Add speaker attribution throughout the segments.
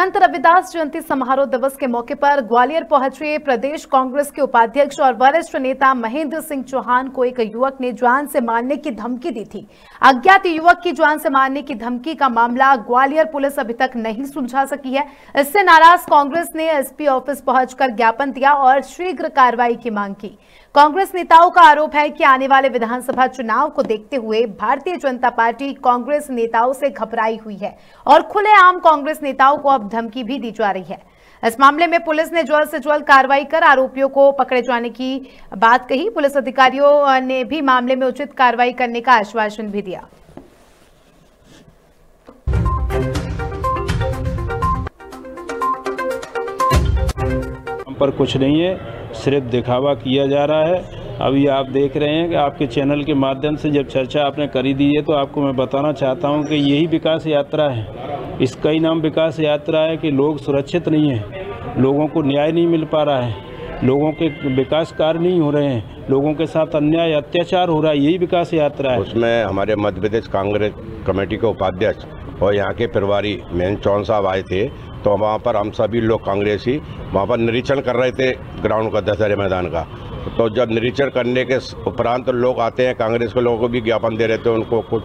Speaker 1: संत रविदास जयंती समारोह दिवस के मौके पर ग्वालियर पहुँचे प्रदेश कांग्रेस के उपाध्यक्ष और वरिष्ठ नेता महेंद्र सिंह चौहान को एक युवक ने जान से मारने की धमकी दी थी। अज्ञात युवक की जान से मारने की धमकी का मामला ग्वालियर पुलिस अभी तक नहीं सुलझा सकी है। इससे नाराज़ कांग्रेस ने एसपी ऑफ़िस पहुंचकर ज्ञापन दिया और शीघ्र कार्रवाई की मांग की। कांग्रेस नेताओं का आरोप है कि आने वाले विधानसभा चुनाव को देखते हुए भारतीय जनता पार्टी कांग्रेस नेताओं से घबराई हुई है और खुलेआम कांग्रेस नेताओं को अब धमकी भी दी जा रही है। इस मामले में पुलिस ने जल्द से जल्द कार्रवाई कर आरोपियों को पकड़े जाने की बात कही। पुलिस अधिकारियों ने भी मामले में उचित कार्रवाई करने का आश्वासन भी दिया।
Speaker 2: पर कुछ नहीं है, सिर्फ़ दिखावा किया जा रहा है। अभी आप देख रहे हैं कि आपके चैनल के माध्यम से जब चर्चा आपने करी दी है तो आपको मैं बताना चाहता हूँ कि यही विकास यात्रा है। इसका ही नाम विकास यात्रा है कि लोग सुरक्षित नहीं हैं, लोगों को न्याय नहीं मिल पा रहा है, लोगों के विकास कार्य नहीं हो रहे हैं, लोगों के साथ अन्याय, अत्याचार हो रहा है, यही विकास यात्रा है।
Speaker 3: उसमें हमारे मध्य प्रदेश कांग्रेस कमेटी के उपाध्यक्ष और यहाँ के प्रभारी मेन चौन साहब आए थे तो वहाँ पर हम सभी लोग कांग्रेसी, वहाँ पर निरीक्षण कर रहे थे ग्राउंड का, दशहरे मैदान का। तो जब निरीक्षण करने के उपरांत लोग आते हैं, कांग्रेस के लोगों को भी ज्ञापन दे रहे थे, उनको कुछ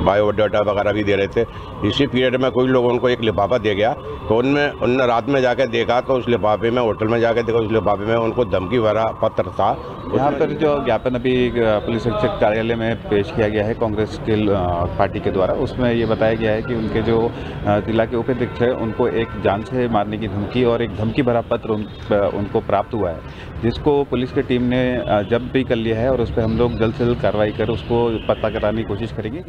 Speaker 3: बायोडाटा वगैरह भी दे रहे थे। इसी पीरियड में कोई लोग उनको एक लिफाफा दे गया तो उनमें उनने रात में जाके देखा तो उस लिफाफे में होटल में जाके देखा उस लिफाफे में उनको धमकी भरा पत्र था।
Speaker 4: यहाँ पर जो ज्ञापन अभी पुलिस अधीक्षक कार्यालय में पेश किया गया है कांग्रेस के पार्टी के द्वारा उसमें ये बताया गया है कि उनके जो जिला के उपाध्यक्ष है उनको एक जान से मारने की धमकी और एक धमकी भरा पत्र उन, उनको प्राप्त हुआ है जिसको पुलिस की टीम ने जब्त भी कर लिया है और उस पर हम लोग जल्द से जल्द कार्रवाई कर उसको पता कराने की कोशिश करेंगे।